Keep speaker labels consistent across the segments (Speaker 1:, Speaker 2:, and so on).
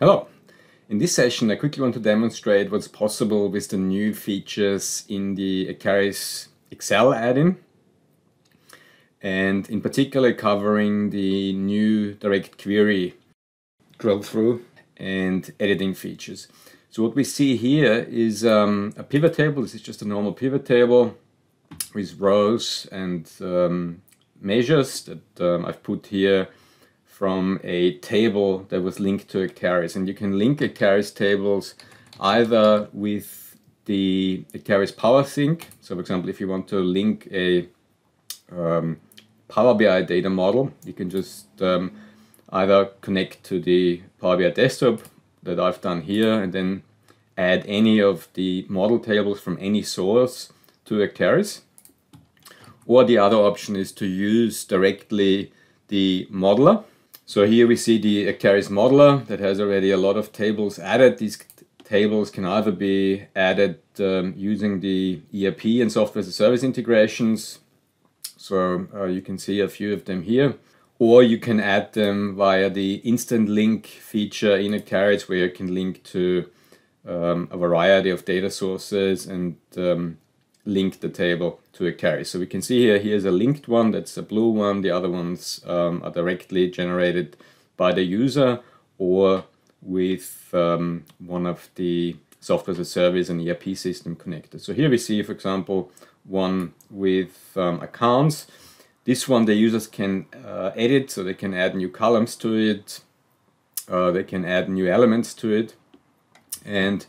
Speaker 1: Hello! In this session I quickly want to demonstrate what's possible with the new features in the Acterys Excel add-in and in particular covering the new direct query drill through and editing features. So what we see here is um, a pivot table. This is just a normal pivot table with rows and um, measures that um, I've put here from a table that was linked to a Acterys. And you can link a Acterys tables either with the Acterys Power Sync. So for example, if you want to link a um, Power BI data model, you can just um, either connect to the Power BI desktop that I've done here and then add any of the model tables from any source to a Acterys. Or the other option is to use directly the modeler so here we see the Acterys modeler that has already a lot of tables added. These tables can either be added um, using the ERP and software as a service integrations. So uh, you can see a few of them here. Or you can add them via the instant link feature in Acterys where you can link to um, a variety of data sources and um, link the table to Acterys. So we can see here, here's a linked one, that's a blue one, the other ones um, are directly generated by the user or with um, one of the software as a service and ERP system connected. So here we see, for example, one with um, accounts. This one the users can uh, edit, so they can add new columns to it, uh, they can add new elements to it, and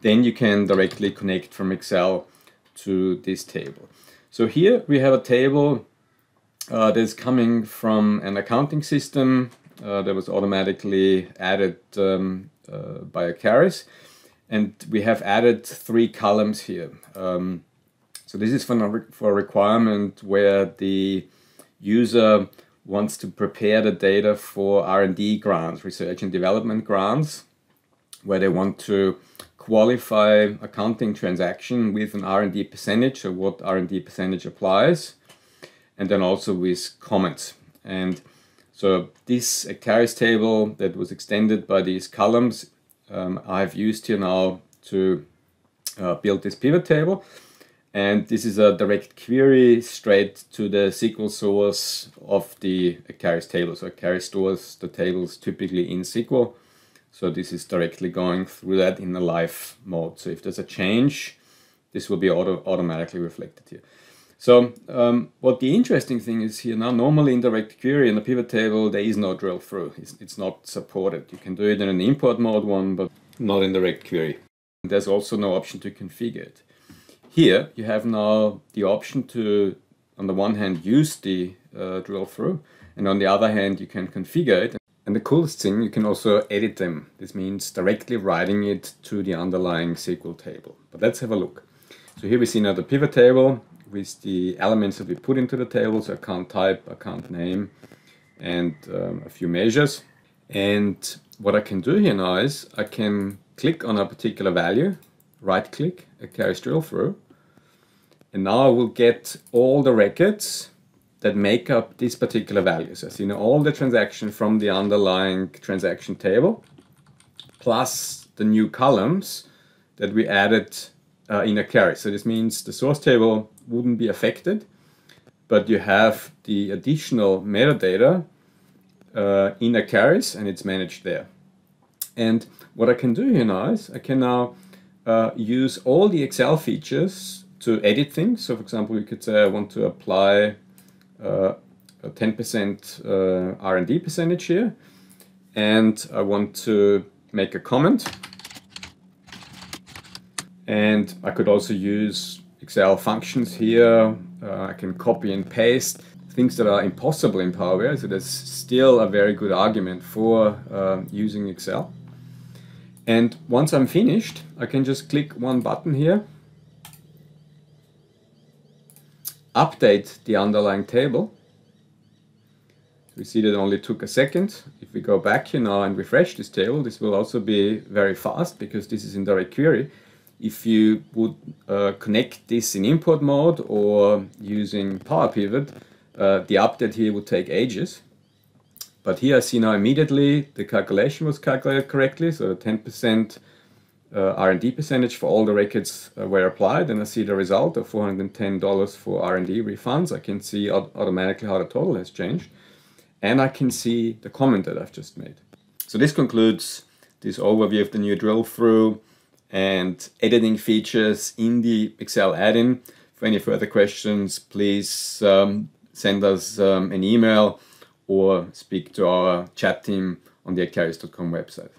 Speaker 1: then you can directly connect from Excel to this table. So here we have a table uh, that's coming from an accounting system uh, that was automatically added um, uh, by Acterys. And we have added three columns here. Um, so this is for, for a requirement where the user wants to prepare the data for R&D grants, research and development grants, where they want to qualify accounting transaction with an R&D percentage, so what R&D percentage applies, and then also with comments. And so this Acterys table that was extended by these columns, um, I've used here now to uh, build this pivot table. And this is a direct query straight to the SQL source of the Acterys table. So Acterys stores the tables typically in SQL so this is directly going through that in the live mode. So if there's a change, this will be auto automatically reflected here. So um, what the interesting thing is here now, normally in direct query in the pivot table, there is no drill through. It's, it's not supported. You can do it in an import mode one, but not in direct query. There's also no option to configure it. Here you have now the option to, on the one hand, use the uh, drill through, and on the other hand, you can configure it. And the coolest thing, you can also edit them. This means directly writing it to the underlying SQL table. But let's have a look. So here we see now the pivot table with the elements that we put into the table, so account type, account name, and um, a few measures. And what I can do here now is I can click on a particular value, right click, Acterys drill through, and now I will get all the records that make up this particular value. So you know all the transaction from the underlying transaction table plus the new columns that we added uh, in Acterys. So this means the source table wouldn't be affected, but you have the additional metadata uh, in Acterys and it's managed there. And what I can do here now is I can now uh, use all the Excel features to edit things. So for example, you could say I want to apply a 10% uh, R&D percentage here. And I want to make a comment. And I could also use Excel functions here. Uh, I can copy and paste things that are impossible in Power BI so that's still a very good argument for uh, using Excel. And once I'm finished I can just click one button here update the underlying table. We see that only took a second. If we go back here now and refresh this table, this will also be very fast because this is in direct query. If you would uh, connect this in import mode or using Power Pivot, uh, the update here would take ages. But here I see now immediately the calculation was calculated correctly, so 10% uh, R&D percentage for all the records uh, were applied, and I see the result of $410 for R&D refunds. I can see automatically how the total has changed, and I can see the comment that I've just made. So this concludes this overview of the new drill through and editing features in the Excel add-in. For any further questions, please um, send us um, an email or speak to our chat team on the acterys.com website.